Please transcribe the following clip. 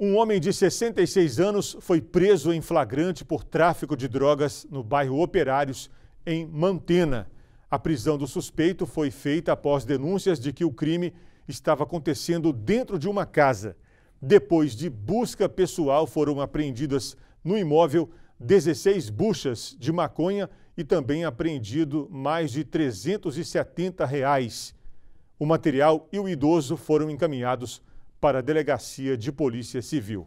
Um homem de 66 anos foi preso em flagrante por tráfico de drogas no bairro Operários, em Mantena. A prisão do suspeito foi feita após denúncias de que o crime estava acontecendo dentro de uma casa. Depois de busca pessoal, foram apreendidas no imóvel 16 buchas de maconha e também apreendido mais de 370 reais. O material e o idoso foram encaminhados para a Delegacia de Polícia Civil.